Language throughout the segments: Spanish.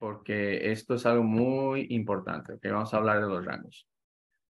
porque esto es algo muy importante, que vamos a hablar de los rangos.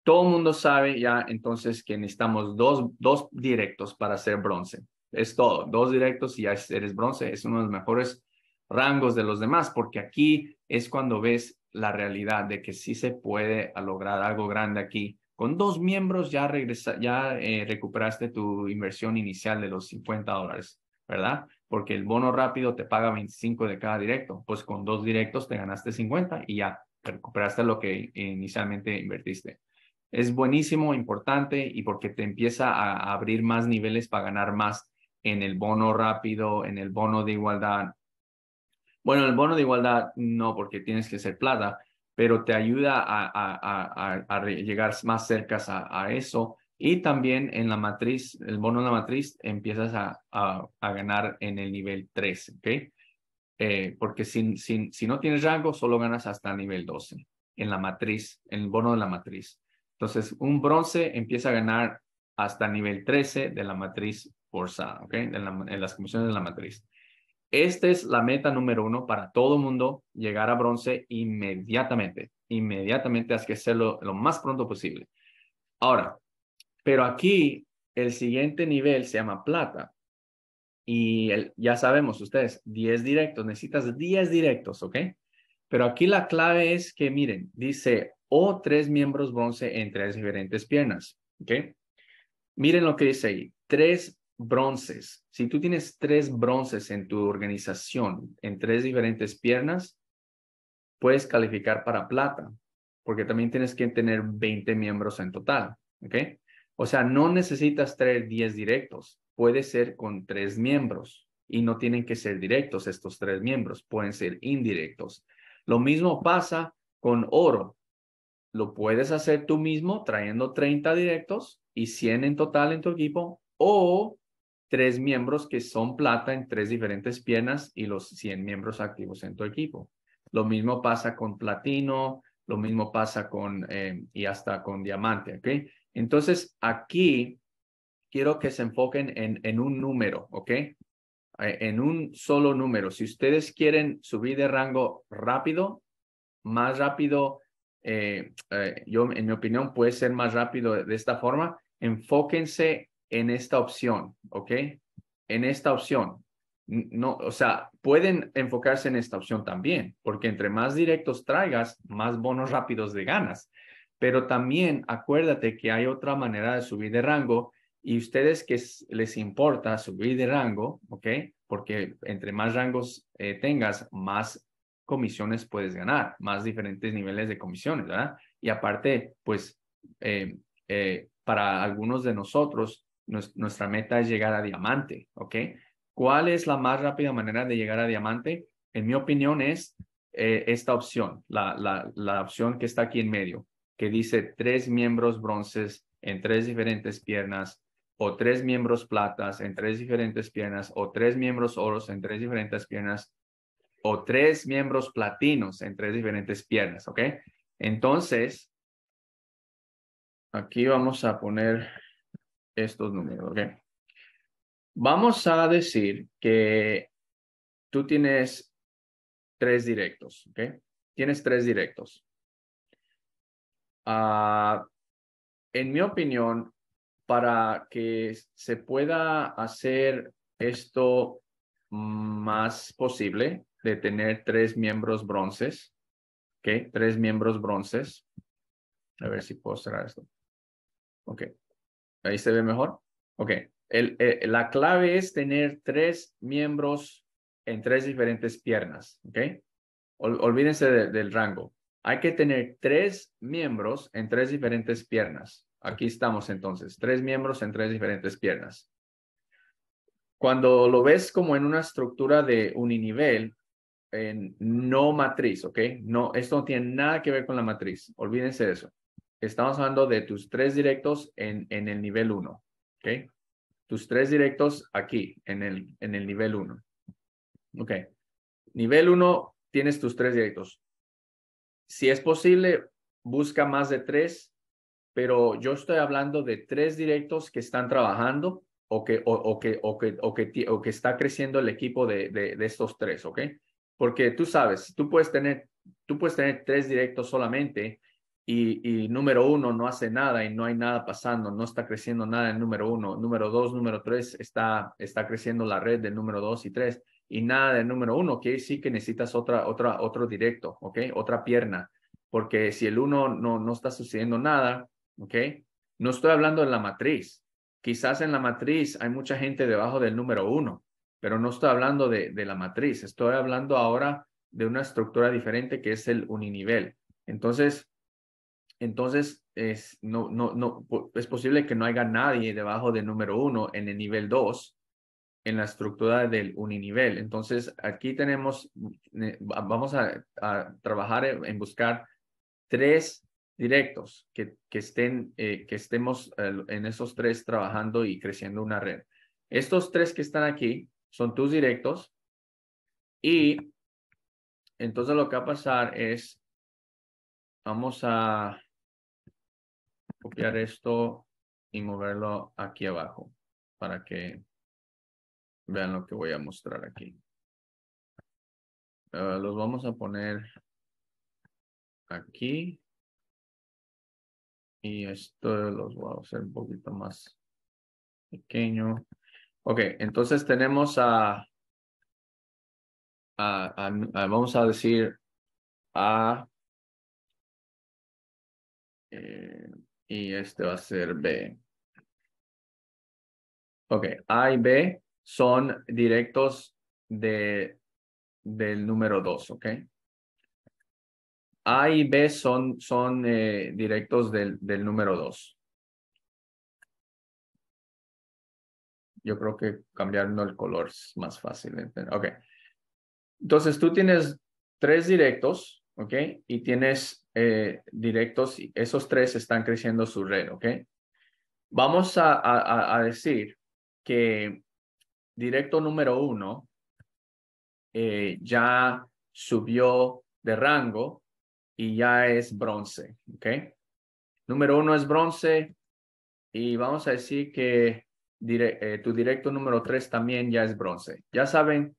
Todo el mundo sabe ya entonces que necesitamos dos, dos directos para ser bronce. Es todo, dos directos y ya eres bronce. Es uno de los mejores rangos de los demás, porque aquí es cuando ves la realidad de que sí se puede lograr algo grande aquí. Con dos miembros ya, regresa, ya eh, recuperaste tu inversión inicial de los 50 dólares, ¿verdad? Porque el bono rápido te paga 25 de cada directo. Pues con dos directos te ganaste 50 y ya recuperaste lo que inicialmente invertiste. Es buenísimo, importante y porque te empieza a abrir más niveles para ganar más en el bono rápido, en el bono de igualdad, bueno, el bono de igualdad no, porque tienes que ser plata, pero te ayuda a, a, llegar más cerca a, eso. Y también en la matriz, el bono de la matriz, empiezas a, ganar en el nivel 3, ¿ok? Eh, porque si, si, si no tienes rango, solo ganas hasta el nivel 12 en la matriz, en el bono de la matriz. Entonces, un bronce empieza a ganar hasta el nivel 13 de la matriz forzada, ¿ok? en las comisiones de la matriz. Esta es la meta número uno para todo mundo, llegar a bronce inmediatamente. Inmediatamente has que hacerlo lo más pronto posible. Ahora, pero aquí el siguiente nivel se llama plata. Y ya sabemos ustedes, 10 directos, necesitas 10 directos, ¿ok? Pero aquí la clave es que, miren, dice, o tres miembros bronce en tres diferentes piernas, ¿ok? Miren lo que dice ahí, tres bronces. Si tú tienes tres bronces en tu organización, en tres diferentes piernas, puedes calificar para plata, porque también tienes que tener 20 miembros en total, ¿ok? O sea, no necesitas traer 10 directos, puede ser con tres miembros y no tienen que ser directos estos tres miembros, pueden ser indirectos. Lo mismo pasa con oro. Lo puedes hacer tú mismo trayendo 30 directos y 100 en total en tu equipo o tres miembros que son plata en tres diferentes piernas y los 100 miembros activos en tu equipo. Lo mismo pasa con platino, lo mismo pasa con eh, y hasta con diamante, ¿ok? Entonces aquí quiero que se enfoquen en, un número, ¿ok? Eh, en un solo número. Si ustedes quieren subir de rango rápido, más rápido, eh, yo en mi opinión puede ser más rápido de esta forma, enfóquense en esta opción, ¿ok? En esta opción. No, o sea, pueden enfocarse en esta opción también, porque entre más directos traigas, más bonos rápidos de ganas. Pero también acuérdate que hay otra manera de subir de rango y ustedes que les importa subir de rango, ¿ok? Porque entre más rangos eh, tengas, más comisiones puedes ganar, más diferentes niveles de comisiones, ¿verdad? Y aparte, pues, eh, eh, para algunos de nosotros, nuestra meta es llegar a diamante, ¿ok? ¿Cuál es la más rápida manera de llegar a diamante? En mi opinión es esta opción, la, la, la opción que está aquí en medio, que dice tres miembros bronces en tres diferentes piernas, o tres miembros platas en tres diferentes piernas, o tres miembros oros en tres diferentes piernas, o tres miembros platinos en tres diferentes piernas, ¿ok? Entonces, aquí vamos a poner estos números, ¿ok? Vamos a decir que tú tienes tres directos, ¿ok? Tienes tres directos. Ah, en mi opinión, para que se pueda hacer esto más posible de tener tres miembros bronces, ¿ok? Tres miembros bronces. A ver si puedo cerrar esto. Ok. Ahí se ve mejor. Ok. Eh, la clave es tener tres miembros en tres diferentes piernas. Ok. olvídense del rango. Hay que tener tres miembros en tres diferentes piernas. Aquí estamos entonces, tres miembros en tres diferentes piernas. Cuando lo ves como en una estructura de uninivel, en no matriz, ¿ok? No, esto no tiene nada que ver con la matriz. Olvídense de eso. Estamos hablando de tus tres directos en, el nivel 1. ¿Ok? Tus tres directos aquí, en el, en el nivel 1. Ok. Nivel 1, tienes tus tres directos. Si es posible, busca más de tres, pero yo estoy hablando de tres directos que están trabajando o que, o, que, o que, o que, o que está creciendo el equipo de, de, de estos tres, ¿ok? Porque tú sabes, tú puedes tener, tú puedes tener tres directos solamente y, y, número uno no hace nada y no hay nada pasando, no está creciendo nada en número uno. Número dos, número tres, está, está creciendo la red del número dos y tres y nada del número uno. Quiere decir que necesitas otra, otra, otro directo, ¿ok? Otra pierna. Porque si el uno no, no está sucediendo nada, ¿ok? No estoy hablando de la matriz. Quizás en la matriz hay mucha gente debajo del número uno, pero no estoy hablando de, de la matriz. Estoy hablando ahora de una estructura diferente que es el uninivel. Entonces, entonces es, no, no, no, es posible que no haya nadie debajo del número uno en el nivel dos en la estructura del uninivel. Entonces, aquí tenemos, vamos a, a trabajar en buscar tres directos que, que estén, eh, que estemos eh, en esos tres trabajando y creciendo una red. Estos tres que están aquí son tus directos y entonces lo que va a pasar es, vamos a copiar esto y moverlo aquí abajo para que vean lo que voy a mostrar aquí. Ah, los vamos a poner aquí. Y esto los voy a hacer un poquito más pequeño. Ok, entonces tenemos a, a, vamos a decir A eh, y este va a ser B. Ok, A y B son directos de, del número 2, ¿ok? A y B son, son eh, directos del, del número 2. Yo creo que cambiando el color es más fácil. Ok. Entonces tú tienes tres directos, ¿ok? Y tienes eh, directos, y esos tres están creciendo su red, ¿ok? Vamos a, a, a decir que directo número uno eh, ya subió de rango y ya es bronce, ¿ok? Número uno es bronce y vamos a decir que eh, tu directo número tres también ya es bronce. Ya saben,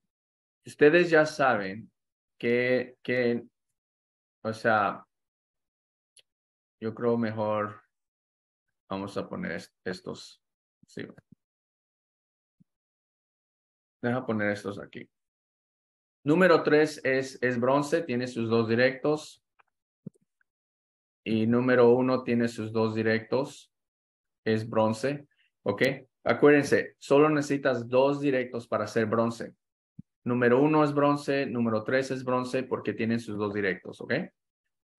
ustedes ya saben que, que o sea, yo creo mejor vamos a poner estos. Sí. Deja poner estos aquí. Número tres es, es bronce, tiene sus dos directos y número uno tiene sus dos directos, es bronce, ¿ok? Acuérdense, solo necesitas dos directos para ser bronce. Número uno es bronce, número tres es bronce porque tienen sus dos directos, ¿ok?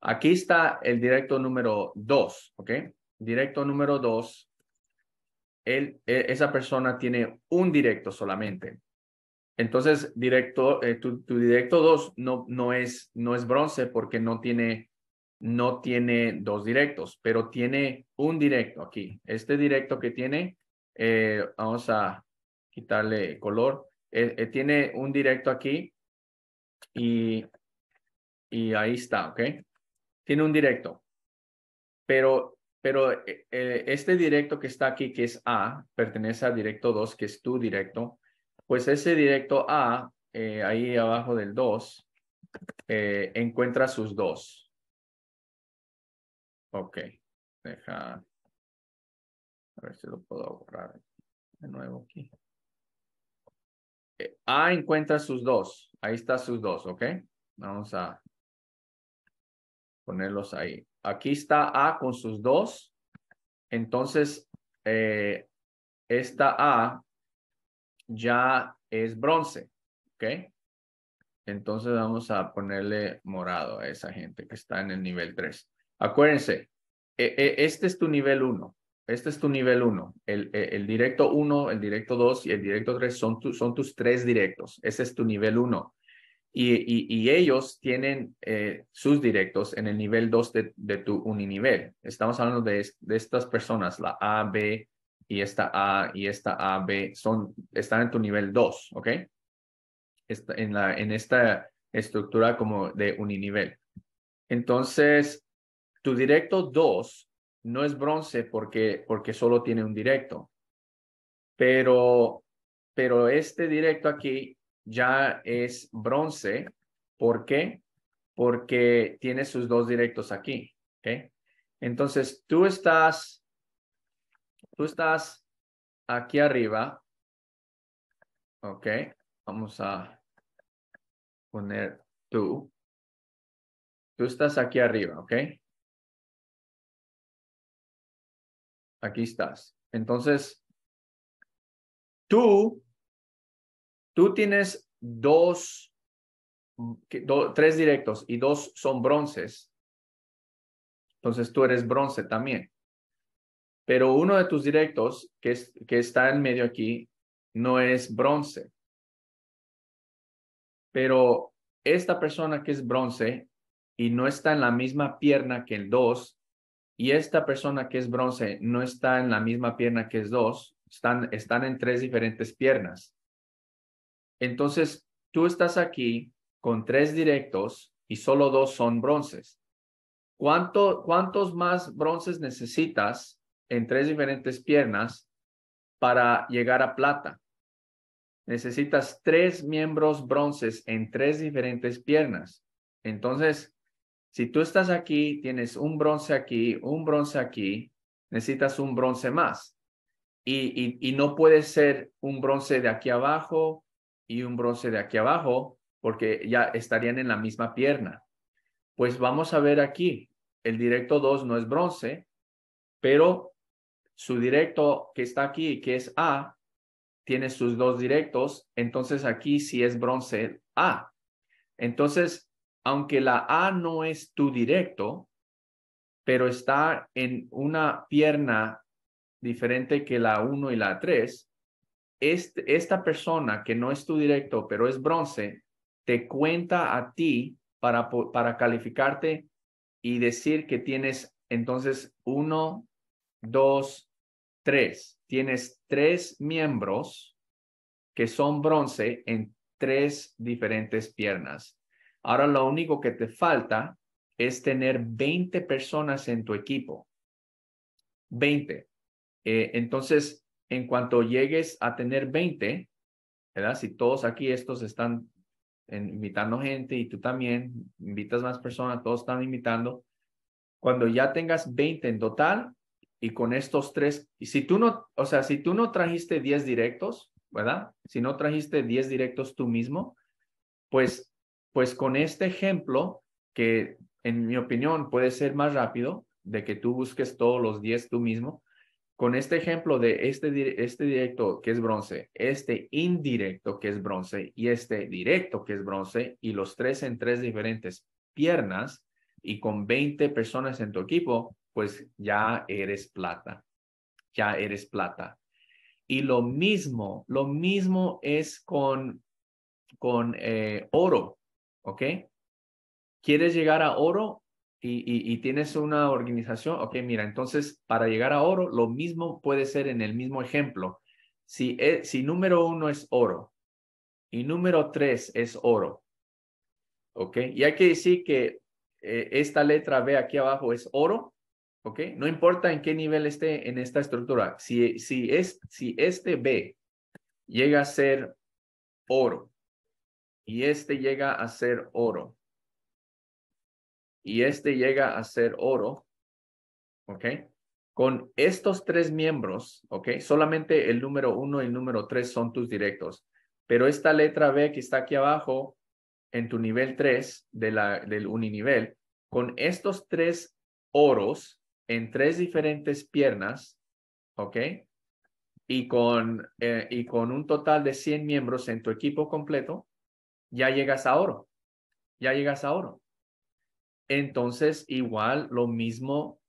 Aquí está el directo número dos, ¿ok? Directo número dos, él, e, esa persona tiene un directo solamente. Entonces, directo, eh, tu, directo dos no, no, es, no es bronce porque no tiene no tiene dos directos, pero tiene un directo aquí. Este directo que tiene, eh, vamos a quitarle color, eh, tiene un directo aquí y, y ahí está, ¿ok? Tiene un directo, pero, pero este directo que está aquí, que es A, pertenece al directo 2, que es tu directo, pues ese directo A, ahí abajo del 2, encuentra sus dos. Ok, deja. A ver si lo puedo borrar de nuevo aquí. Eh, a encuentra sus dos. Ahí está sus dos, ¿ok? Vamos a ponerlos ahí. Aquí está A con sus dos. Entonces, eh, esta A ya es bronce, ¿ok? Entonces vamos a ponerle morado a esa gente que está en el nivel 3. Acuérdense, e, e, este es tu nivel 1. Este es tu nivel 1. El, e, el, directo 1, el directo 2 y el directo 3 son, son tus tres directos. Ese es tu nivel 1. Y, y, y, ellos tienen eh, sus directos en el nivel 2 de, de, tu uninivel. Estamos hablando de, de, estas personas, la A, B y esta A y esta A, B, son, están en tu nivel 2, ¿ok? En, la, en esta estructura como de uninivel. Entonces, tu directo 2 no es bronce porque, porque solo tiene un directo. Pero, pero este directo aquí ya es bronce ¿Por qué? Porque tiene sus dos directos aquí. ¿ok? Entonces, tú estás, tú estás aquí arriba. Ok, vamos a poner tú. Tú estás aquí arriba, ¿ok? Aquí estás. Entonces, tú, tú tienes dos, tres directos y dos son bronces. Entonces tú eres bronce también. Pero uno de tus directos, que, es, que está en medio aquí, no es bronce. Pero esta persona que es bronce y no está en la misma pierna que el 2, y esta persona que es bronce no está en la misma pierna que es 2, están, están en tres diferentes piernas. Entonces, tú estás aquí con tres directos y solo dos son bronces. ¿Cuánto, ¿Cuántos más bronces necesitas en tres diferentes piernas para llegar a plata? Necesitas tres miembros bronces en tres diferentes piernas. Entonces, si tú estás aquí, tienes un bronce aquí, un bronce aquí, necesitas un bronce más. Y, y, no puede ser un bronce de aquí abajo y un bronce de aquí abajo, porque ya estarían en la misma pierna. Pues vamos a ver aquí, el directo 2 no es bronce, pero su directo que está aquí, que es A, tiene sus dos directos, entonces aquí sí es bronce A. Entonces, aunque la A no es tu directo, pero está en una pierna diferente que la 1 y la 3, este, esta persona que no es tu directo, pero es bronce, te cuenta a ti para, para calificarte y decir que tienes entonces 1, 2, 3. Tienes tres miembros que son bronce en tres diferentes piernas. Ahora lo único que te falta es tener 20 personas en tu equipo. 20. Eh, entonces, en cuanto llegues a tener 20, ¿verdad? Si todos aquí estos están invitando gente y tú también invitas más personas, todos están invitando. Cuando ya tengas 20 en total y con estos tres, y si tú no, o sea, si tú no trajiste 10 directos, ¿verdad? Si no trajiste 10 directos tú mismo, pues pues con este ejemplo, que en mi opinión puede ser más rápido, de que tú busques todos los 10 tú mismo, con este ejemplo de este, este directo que es bronce, este indirecto que es bronce y este directo que es bronce y los tres en tres diferentes piernas y con 20 personas en tu equipo, pues ya eres plata, ya eres plata. Y lo mismo, lo mismo es con, con eh, oro. ¿ok? ¿Quieres llegar a oro y, tienes una organización? Ok, mira, entonces para llegar a oro, lo mismo puede ser en el mismo ejemplo. Si, e, si número uno es oro y número tres es oro, ¿ok? Y hay que decir que eh, esta letra B aquí abajo es oro, ¿ok? No importa en qué nivel esté en esta estructura. Si, si, es, si este B llega a ser oro y este llega a ser oro. Y este llega a ser oro. ¿Ok? Con estos tres miembros, ¿ok? Solamente el número uno y el número tres son tus directos. Pero esta letra B que está aquí abajo, en tu nivel 3 de la, del uninivel, con estos tres oros en tres diferentes piernas, ¿ok? Y con, eh, y con un total de 100 miembros en tu equipo completo, ya llegas a oro, ya llegas a oro. Entonces, igual lo mismo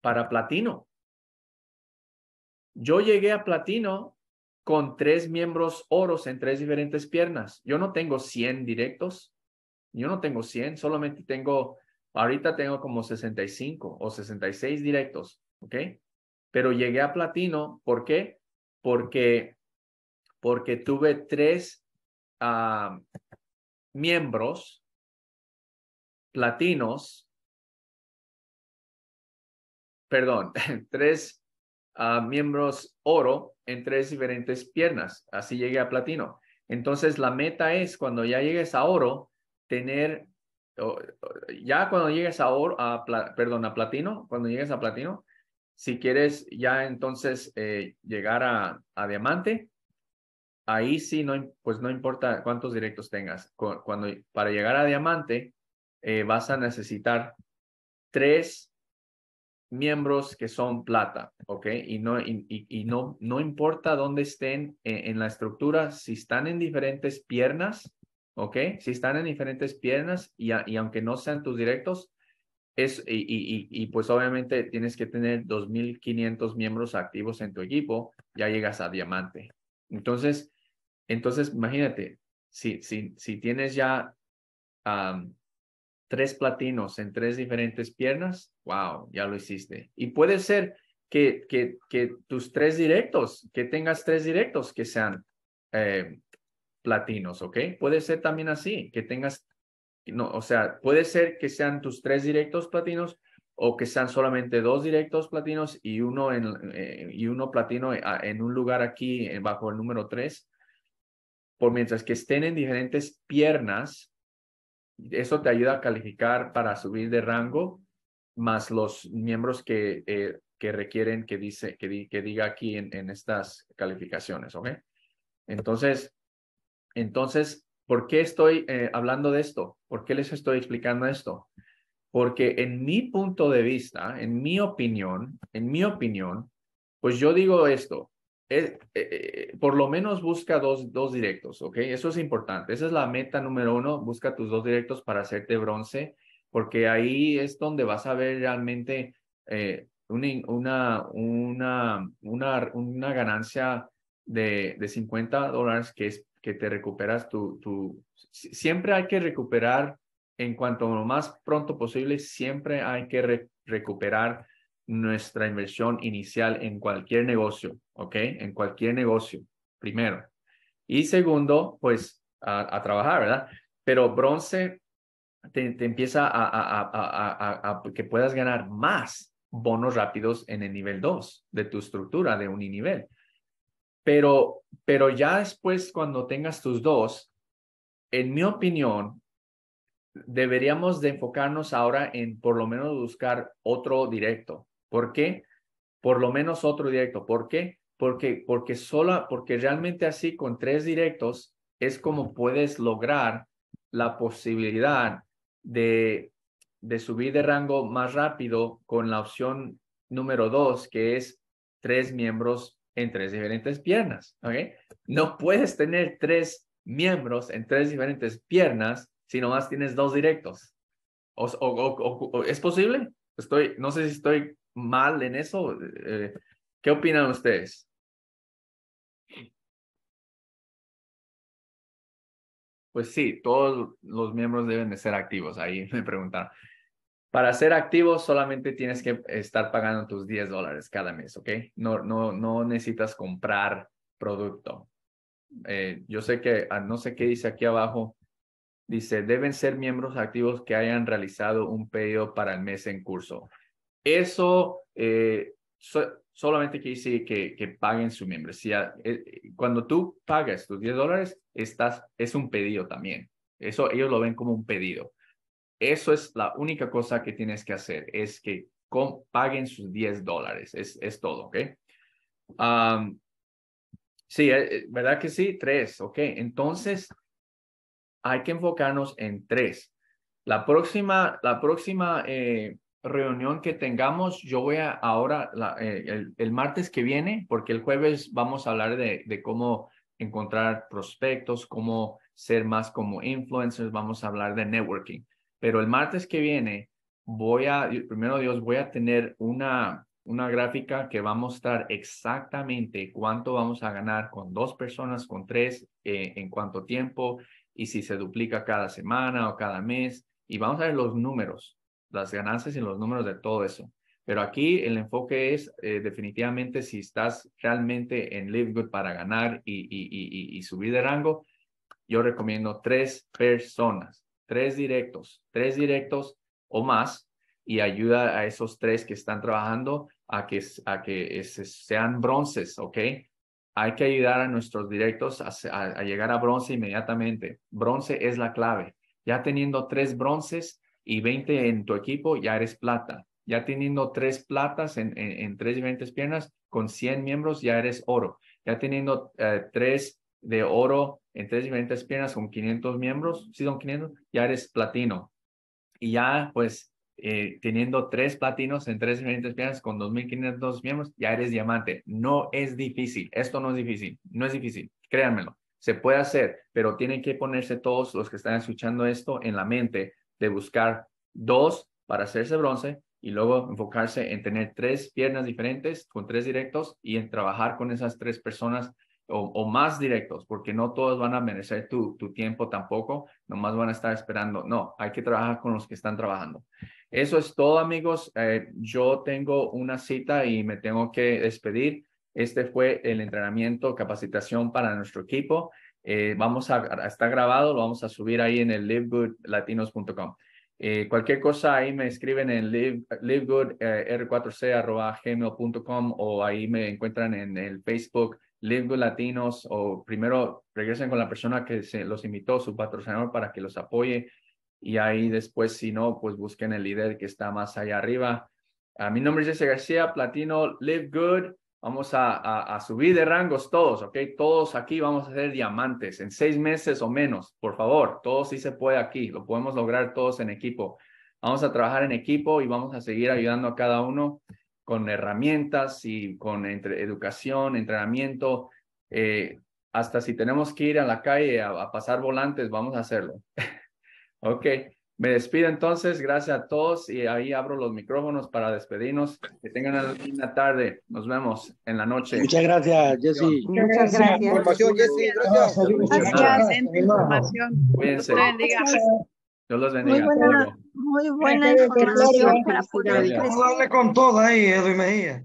para platino. Yo llegué a platino con tres miembros oros en tres diferentes piernas. Yo no tengo 100 directos. Yo no tengo 100, solamente tengo, ahorita tengo como 65 o 66 directos, ¿ok? Pero llegué a platino, ¿por qué? Porque, porque tuve tres uh, miembros platinos, perdón, tres ah, miembros oro en tres diferentes piernas. Así llegué a platino. Entonces la meta es cuando ya llegues a oro, tener, ya cuando llegues a oro, perdón, a platino, cuando llegues a platino, si quieres ya entonces eh, llegar a, diamante, ahí sí, no, pues no importa cuántos directos tengas. Cuando, para llegar a diamante, eh, vas a necesitar tres miembros que son plata, ¿ok? Y no, y, no, no importa dónde estén en, la estructura, si están en diferentes piernas, ¿ok? Si están en diferentes piernas y, aunque no sean tus directos, es, y, y, pues obviamente tienes que tener 2.500 miembros activos en tu equipo, ya llegas a diamante. Entonces, entonces imagínate, si, si, si tienes ya tres platinos en tres diferentes piernas, wow, ya lo hiciste. Y puede ser que, que, que tus tres directos, que tengas tres directos que sean eh, platinos, ¿ok? Puede ser también así, que tengas, no, o sea, puede ser que sean tus tres directos platinos o que sean solamente dos directos platinos y uno, en, eh, y uno platino en un lugar aquí eh, bajo el número tres. Por mientras que estén en diferentes piernas, eso te ayuda a calificar para subir de rango, más los miembros que, eh, que requieren que, dice, que diga aquí en, en, estas calificaciones, ¿ok? Entonces, entonces, ¿por qué estoy eh, hablando de esto? ¿Por qué les estoy explicando esto? Porque en mi punto de vista, en mi opinión, en mi opinión, pues yo digo esto, eh, eh, por lo menos busca dos, dos directos, ¿ok? Eso es importante. Esa es la meta número uno. Busca tus dos directos para hacerte bronce, porque ahí es donde vas a ver realmente una, una, una, una, ganancia de, de 50 dólares que es que te recuperas tu, tu... Siempre hay que recuperar en cuanto lo más pronto posible, siempre hay que recuperar nuestra inversión inicial en cualquier negocio, ¿ok? En cualquier negocio, primero. Y segundo, pues a, trabajar, ¿verdad? Pero bronce te, empieza a, a, a, que puedas ganar más bonos rápidos en el nivel 2 de tu estructura de uninivel. Pero, pero ya después, cuando tengas tus dos, en mi opinión, deberíamos de enfocarnos ahora en por lo menos buscar otro directo, ¿Por qué? Por lo menos otro directo. ¿Por qué? Porque, porque, sola, porque realmente así con tres directos es como puedes lograr la posibilidad de, de subir de rango más rápido con la opción número dos, que es tres miembros en tres diferentes piernas. No puedes tener tres miembros en tres diferentes piernas si nomás tienes dos directos. ¿Es posible? Estoy, no sé si estoy mal en eso. Eh, ¿Qué opinan ustedes? Pues sí, todos los miembros deben de ser activos. Ahí me preguntaron. Para ser activo solamente tienes que estar pagando tus 10 dólares cada mes, ¿ok? No, no, no necesitas comprar producto. Eh, yo sé que, ah, no sé qué dice aquí abajo, dice, deben ser miembros activos que hayan realizado un pedido para el mes en curso. Eso eh, solamente quiere decir que, que paguen su membresía. Eh, cuando tú pagas tus 10 dólares, estás, es un pedido también. Eso ellos lo ven como un pedido. Eso es la única cosa que tienes que hacer, es que paguen sus 10 dólares. Es, es todo, ¿ok? sí, eh, ¿verdad que sí? Tres, ¿ok? Entonces, hay que enfocarnos en tres. La próxima, la próxima reunión que tengamos, yo voy a ahora, eh, el, martes que viene, porque el jueves vamos a hablar de, de, cómo encontrar prospectos, cómo ser más como influencers, vamos a hablar de networking. Pero el martes que viene, voy a, primero Dios, voy a tener una, una gráfica que va a mostrar exactamente cuánto vamos a ganar con dos personas, con tres, eh, en cuánto tiempo y si se duplica cada semana o cada mes. Y vamos a ver los números las ganancias y los números de todo eso. Pero aquí el enfoque es eh, definitivamente si estás realmente en Live Good para ganar y, y, y, subir de rango, yo recomiendo tres personas, tres directos, tres directos o más y ayuda a esos tres que están trabajando a que, a que sean bronces, ¿ok? Hay que ayudar a nuestros directos a, llegar a bronce inmediatamente. Bronce es la clave Ya teniendo tres bronces y 20 en tu equipo, ya eres plata. Ya teniendo tres platas en, en, tres diferentes piernas, con 100 miembros, ya eres oro. Ya teniendo eh, tres de oro en tres diferentes piernas con 500 miembros, si son 500, ya eres platino. Y ya, pues, eh, teniendo tres platinos en tres diferentes piernas con 2.500 miembros, ya eres diamante. No es difícil. Esto no es difícil. No es difícil. Créanmelo. Se puede hacer, pero tienen que ponerse todos los que están escuchando esto en la mente de buscar dos para hacerse bronce y luego enfocarse en tener tres piernas diferentes con tres directos y en trabajar con esas tres personas o, más directos, porque no todos van a merecer tu, tu tiempo tampoco, nomás van a estar esperando. No, hay que trabajar con los que están trabajando. Eso es todo, amigos. Eh, yo tengo una cita y me tengo que despedir. Este fue el entrenamiento, capacitación para nuestro equipo. Eh, vamos a, está grabado, lo vamos a subir ahí en el livegoodlatinos.com. Eh, cualquier cosa ahí me escriben en live, livegoodr4c.gmail.com o ahí me encuentran en el Facebook Live Latinos o primero regresen con la persona que los invitó, su patrocinador, para que los apoye y ahí después, si no, pues busquen el líder que está más allá arriba. a mi nombre es Jesse García, Platino Live Good. Vamos a, a, subir de rangos todos, ¿ok? Todos aquí vamos a ser diamantes en seis meses o menos, por favor. Todo sí se puede aquí, lo podemos lograr todos en equipo. Vamos a trabajar en equipo y vamos a seguir ayudando a cada uno con herramientas y con entre, educación, entrenamiento. Eh, hasta si tenemos que ir a la calle a, pasar volantes, vamos a hacerlo. ok, me despido entonces. Gracias a todos y ahí abro los micrófonos para despedirnos. Que tengan una linda tarde. Nos vemos en la noche. Muchas gracias, Jesse. Muchas gracias. Información, Jesse. Gracias. Gracias. Información. Cuídense. Dios los bendiga. Muy buena, muy buena información para poder. Vamos a darle con todo ahí, Edwin Mejía.